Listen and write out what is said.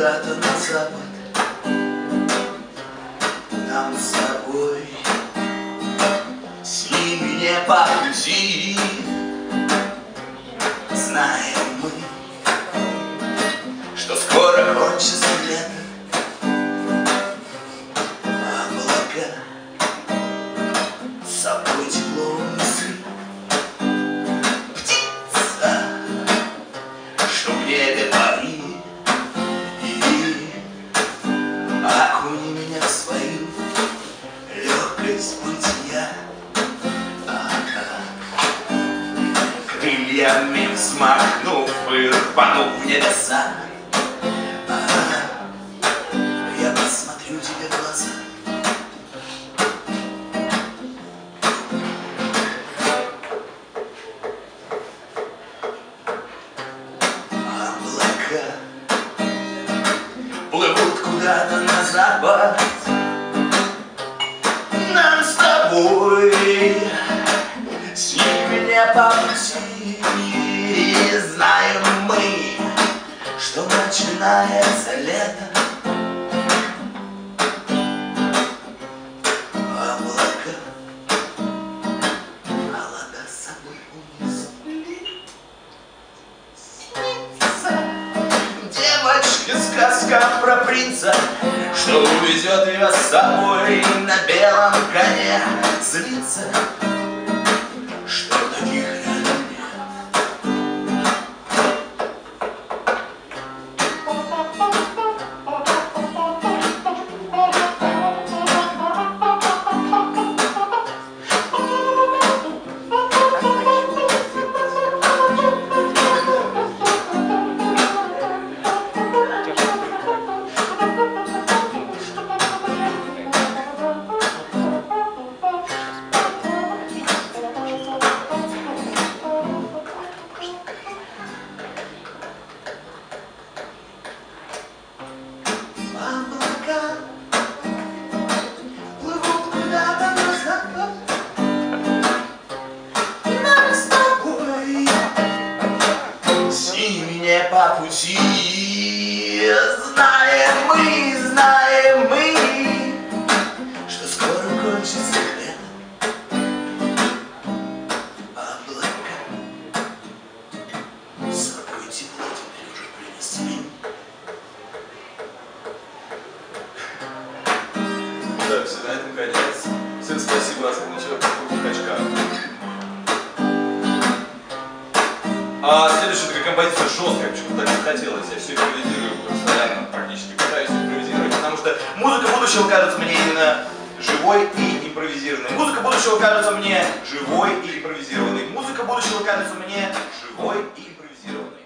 куда-то на запад. Нам с тобой С ними не по пути Знаем мы Что скоро кончится крыльями взмахнув и рванув в небеса, а я посмотрю тебе глаза. Облака плывут куда-то на запад. Ними не по пути. И знаем мы, что начинается лето. Облака холода с собой унесли. Девочка сказка про принца, что увезет ее с собой на белом коне. Злится, что не по пути. Знаем мы, знаем мы, что скоро кончится лето. Облака собой тепло теперь уже принесли. Так, все, на этом конец. Всем спасибо, нас ничего, качка. А следующая такая композиция жесткая, почему-то так не хотелось. Я все импровизирую постоянно, практически пытаюсь импровизировать, потому что музыка будущего кажется мне именно живой и импровизированной. Музыка будущего кажется мне живой и импровизированной. Музыка будущего кажется мне живой и импровизированной.